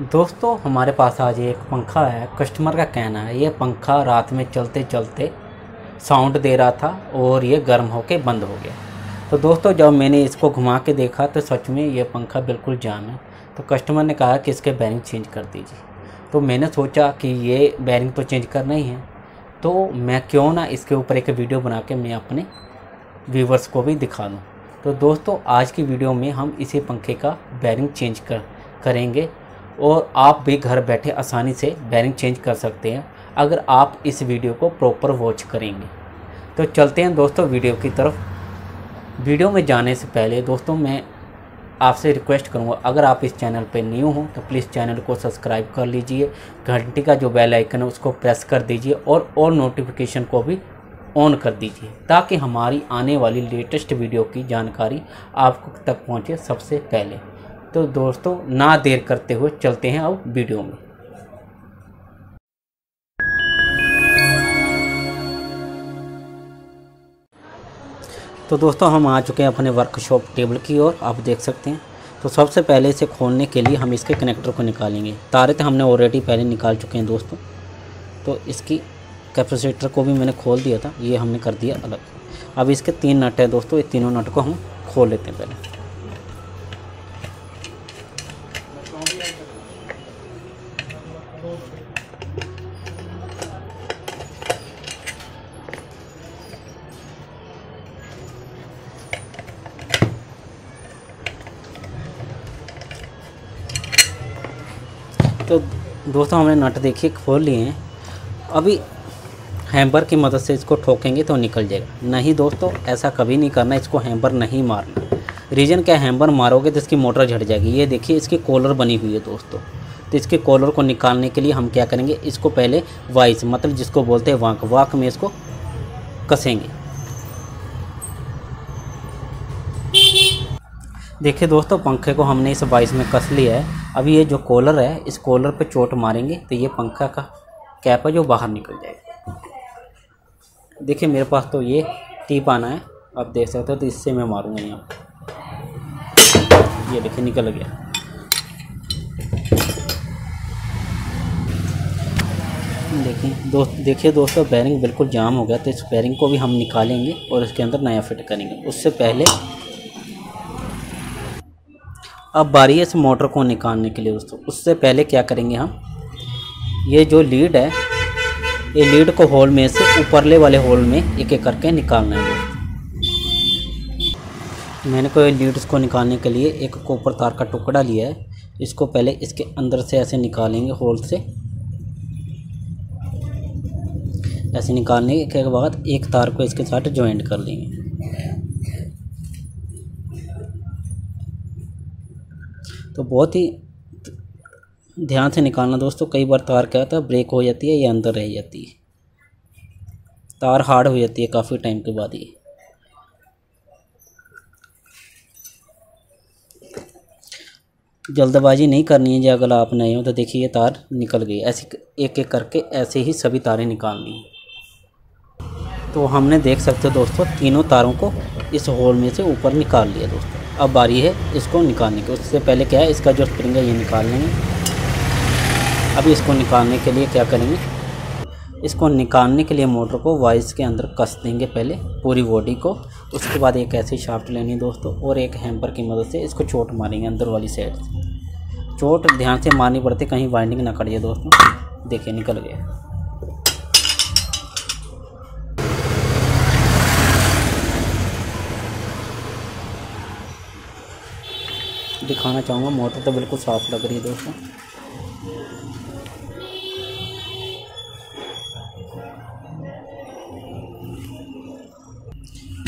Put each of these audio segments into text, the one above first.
दोस्तों, हमारे पास आज एक पंखा है कस्टमर का कहना है, ये पंखा रात में चलते चलते साउंड दे रहा था और ये गर्म होके बंद हो गया। तो दोस्तों, जब मैंने इसको घुमा के देखा तो सच में ये पंखा बिल्कुल जाम है। तो कस्टमर ने कहा कि इसके बैरिंग चेंज कर दीजिए। तो मैंने सोचा कि ये बैरिंग तो चेंज करना ही है। तो मैं क्यों ना इसके ऊपर एक वीडियो बना के मैं अपने व्यूवर्स को भी दिखा दूँ। तो दोस्तों, आज की वीडियो में हम इसी पंखे का बैरिंग चेंज कर, करेंगे। और आप भी घर बैठे आसानी से बैरिंग चेंज कर सकते हैं, अगर आप इस वीडियो को प्रॉपर वॉच करेंगे। तो चलते हैं दोस्तों वीडियो की तरफ़। वीडियो में जाने से पहले दोस्तों मैं आपसे रिक्वेस्ट करूँगा, अगर आप इस चैनल पर न्यू हो तो प्लीज़ चैनल को सब्सक्राइब कर लीजिए, घंटी का जो बेल आइकन है उसको प्रेस कर दीजिए और और नोटिफिकेशन को भी ऑन कर दीजिए, ताकि हमारी आने वाली लेटेस्ट वीडियो की जानकारी आपको तक पहुँचे सबसे पहले। तो दोस्तों, ना देर करते हुए चलते हैं अब वीडियो में। तो दोस्तों, हम आ चुके हैं अपने वर्कशॉप टेबल की ओर। आप देख सकते हैं। तो सबसे पहले इसे खोलने के लिए हम इसके कनेक्टर को निकालेंगे। तारे तो हमने ऑलरेडी पहले निकाल चुके हैं दोस्तों। तो इसकी कैपेसिटर को भी मैंने खोल दिया था। ये हमने कर दिया अलग अब इसके तीन नट हैं दोस्तों, ये तीनों नट को हम खोल लेते हैं पहले। तो दोस्तों हमने नट देखिए खोल लिए हैं। अभी हैम्बर की मदद से इसको ठोकेंगे तो निकल जाएगा। नहीं दोस्तों, ऐसा कभी नहीं करना, इसको हैम्बर नहीं मारना। रीजन क्या हैम्बर मारोगे तो इसकी मोटर झट जाएगी। ये देखिए, इसकी कॉलर बनी हुई है दोस्तों। तो इसके कॉलर को निकालने के लिए हम क्या करेंगे, इसको पहले वाइस मतलब जिसको बोलते हैं वाक वाक में इसको कसेंगे। देखिए दोस्तों, पंखे को हमने इस बाइस में कस लिया है। अभी ये जो कॉलर है, इस कॉलर पे चोट मारेंगे तो ये पंखा का कैप है जो बाहर निकल जाएगा। देखिए, मेरे पास तो ये टीप आना है। आप देख सकते हो तो इससे मैं मारूँगा यहाँ ये देखिए, निकल गया। देखिए, दोस्त, देखिए दोस्तों बैरिंग बिल्कुल जाम हो गया तो इस बैरिंग को भी हम निकालेंगे और इसके अंदर नया फिट करेंगे। उससे पहले अब बारी है इस मोटर को निकालने के लिए दोस्तों। उससे पहले क्या करेंगे हम? ये जो लीड है, ये लीड को होल में से ऊपरले वाले होल में एक एक करके निकालना है। मैंने कोई लीड्स को निकालने के लिए एक कॉपर तार का टुकड़ा लिया है। इसको पहले इसके अंदर से ऐसे निकालेंगे होल से। ऐसे निकालने के बाद एक तार को इसके साथ ज्वाइंट कर लेंगे। तो बहुत ही ध्यान से निकालना दोस्तों। कई बार तार क्या होता है ब्रेक हो जाती है या अंदर रह जाती है। तार हार्ड हो जाती है काफ़ी टाइम के बाद ये जल्दबाजी नहीं करनी है जो, अगर आप नए हो तो देखिए ये तार निकल गई। ऐसे एक एक करके ऐसे ही सभी तारें निकालनी है। तो हमने देख सकते हो दोस्तों, तीनों तारों को इस होल में से ऊपर निकाल लिया दोस्तों। अब बारी है इसको निकालने की। उससे पहले क्या है? इसका जो स्प्रिंग है, ये निकाल लेंगे। अभी इसको निकालने के लिए क्या करेंगे? इसको निकालने के लिए मोटर को वाइस के अंदर कस देंगे पहले, पूरी बॉडी को। उसके बाद एक ऐसी शाफ्ट लेनी है दोस्तों, और एक हैम्पर की मदद से इसको चोट मारेंगे अंदर वाली साइड से। चोट ध्यान से मारनी पड़ती, कहीं वाइंडिंग ना कट जाए दोस्तों। देखिए, निकल गया। दिखाना चाहूँगा। मोटर तो बिल्कुल साफ़ लग रही है दोस्तों।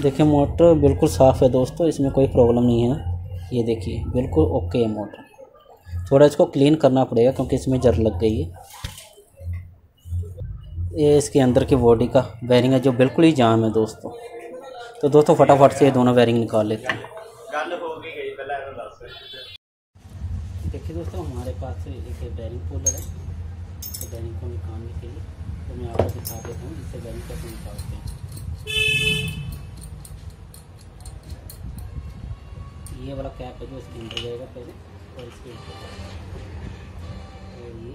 देखिए, मोटर बिल्कुल साफ़ है दोस्तों। इसमें कोई प्रॉब्लम नहीं है। ये देखिए, बिल्कुल ओके है मोटर। थोड़ा इसको क्लीन करना पड़ेगा क्योंकि इसमें जर लग गई है। ये इसके अंदर की बॉडी का बैरिंग है जो बिल्कुल ही जाम है दोस्तों। तो दोस्तों, फटाफट से ये दोनों बैरिंग निकाल लेते हैं। देखिए दोस्तों, हमारे पास एक बैरिंग पोलर है। तो बैरिंग को निकालने के लिए तो मैं आपको दिखा देता हूँ, जिससे बैरिंग कैसे निकालते हैं। ये वाला कैप है जो इसके अंदर जाएगा पहले, और इसके ऊपर। और ये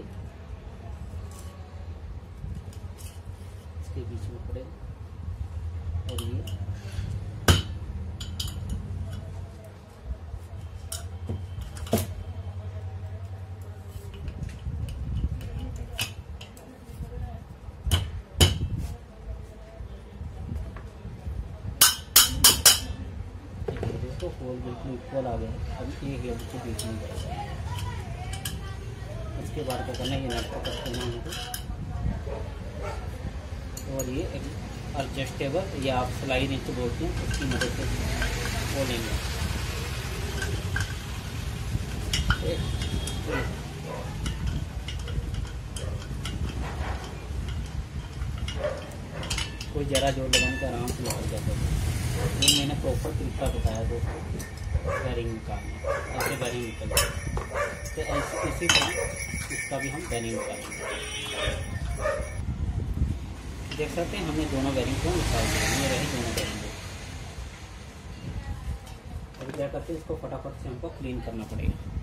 इसके बीच में पड़ेगा। और ये इक्वल आ है। अब एक हेड के बीच में जाएगा इसके बाद क्या करना है नट को कट करना हमको। और ये एडजस्टेबल या आप सिलाई नीचे बोलते हैं, उसकी मदद से वो लेंगे। कोई जरा ज़ोर लगाने का आराम से निकल जाता है। ये मैंने प्रॉपर तरीका बताया दोस्तों। बैरिंग निकालना ऐसे बैरिंग निकल तो ऐसे इसी तरह इसका भी हम बैरिंग निकालेंगे। देख सकते हैं, हमने दोनों बैरिंग को निकाल दिया। ये रही दोनों बैरिंग। अभी क्या करते हैं, इसको फटाफट से हमको क्लीन करना पड़ेगा।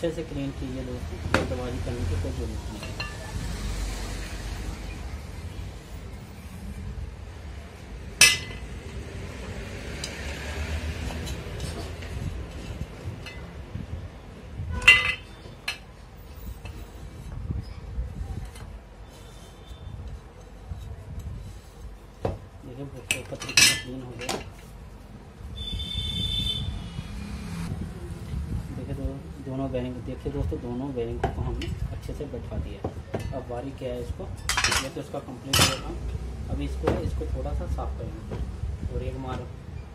अच्छे से क्लीन कीजिए दोस्तों जल्दबाजी करने की कोई ज़रूरत नहीं है देखिए प्रॉपर तरीके से क्लीन हो गया देखिए दो दोनों बैरिंग देखिए दोस्तों, दोनों बैरिंग को हमने अच्छे से बैठा दिया अब बारी क्या है इसको? ये तो इसका कंप्लीट हो गया अभी इसको इसको थोड़ा सा साफ़ करेंगे। और एक मार,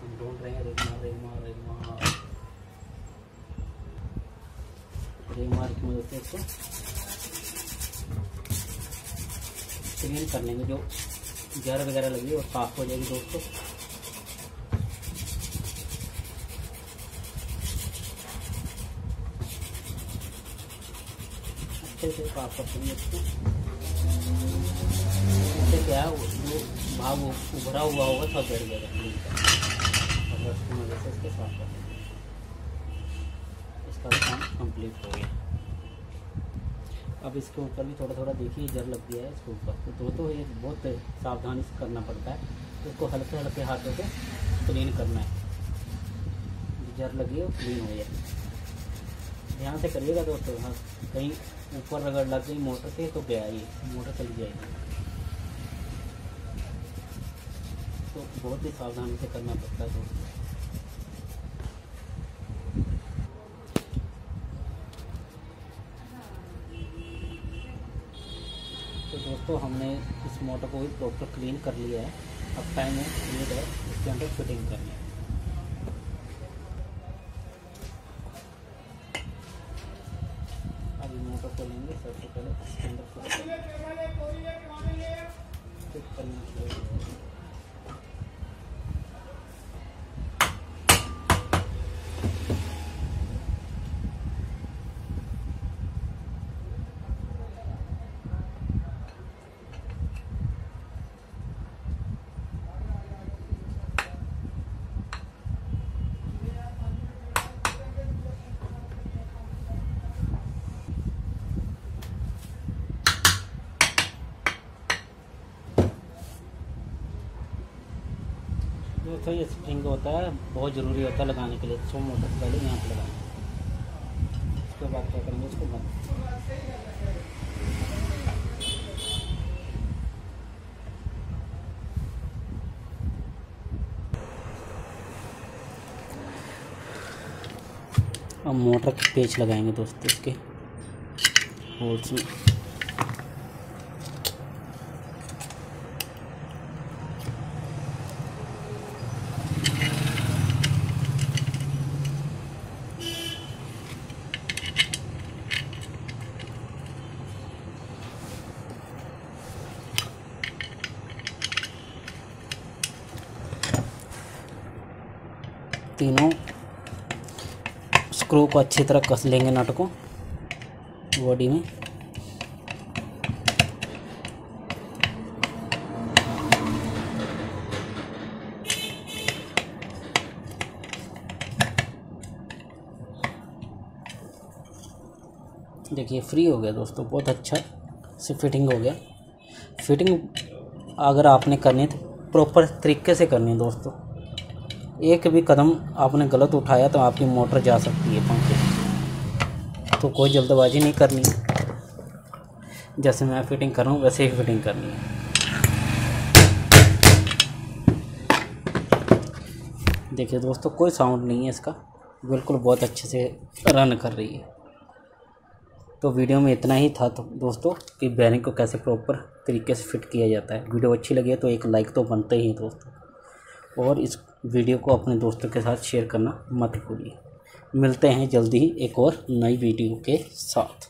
हम ढूंढ रहे हैं एक मार एक मार एक मार। एक मार की मदद से इसको क्लीन कर लेंगे। जो जर वगैरह लगी वो साफ़ हो जाएगी दोस्तों। अच्छे से साफ़ कर देंगे। इसको इससे क्या है जो भाग वो उभरा हुआ होगा, सब भी काम कंप्लीट हो गया। अब इसके ऊपर भी थोड़ा थोड़ा देखिए जर लग गया है इसके ऊपर। तो दो तो ये बहुत सावधानी से करना पड़ता है। इसको हल्के हल्के हाथों से क्लीन करना है। जर लगी है क्लीन हो जाए ध्यान से करिएगा दोस्तों हाँ कहीं ऊपर अगर लग गई मोटर से तो गया ये मोटर चली जाएगी। तो बहुत ही सावधानी से करना पड़ता है तो दोस्तों, हमने इस मोटर को भी प्रॉपर क्लीन कर लिया है। अब टाइम है है इसके अंदर फिटिंग करनी है। दोस्तों ये स्प्रिंग होता है, बहुत ज़रूरी होता है लगाने के लिए। सो मोटर से पहले यहाँ पर लगाना। उसके बाद क्या करेंगे, इसको बंद। अब मोटर के पेच लगाएँगे दोस्तों इसके। होल्स में स्क्रू को अच्छी तरह कस लेंगे नट को बॉडी में। देखिए फ्री हो गया दोस्तों, बहुत अच्छा से फिटिंग हो गया। फिटिंग अगर आपने करनी है तो प्रॉपर तरीके से करनी है दोस्तों। एक भी कदम आपने गलत उठाया तो आपकी मोटर जा सकती है पंखे तो कोई जल्दबाजी नहीं करनी। जैसे मैं फिटिंग कर रहा हूँ, वैसे ही फिटिंग करनी है। देखिए दोस्तों, कोई साउंड नहीं है इसका। बिल्कुल बहुत अच्छे से रन कर रही है। तो वीडियो में इतना ही था तो दोस्तों, कि बैरिंग को कैसे प्रॉपर तरीके से फिट किया जाता है। वीडियो अच्छी लगी है तो एक लाइक तो बनते ही दोस्तों। और इस वीडियो को अपने दोस्तों के साथ शेयर करना मत भूलिए। मिलते हैं जल्दी ही एक और नई वीडियो के साथ।